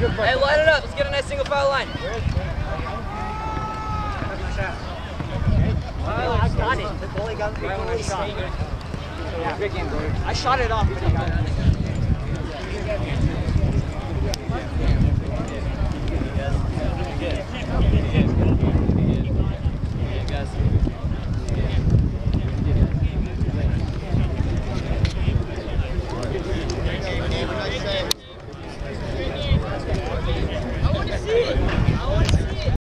Hey, Line it up. Let's get a nice single file line. I got it. The goalie got the goalie shot. Yeah. I shot it off. Yeah.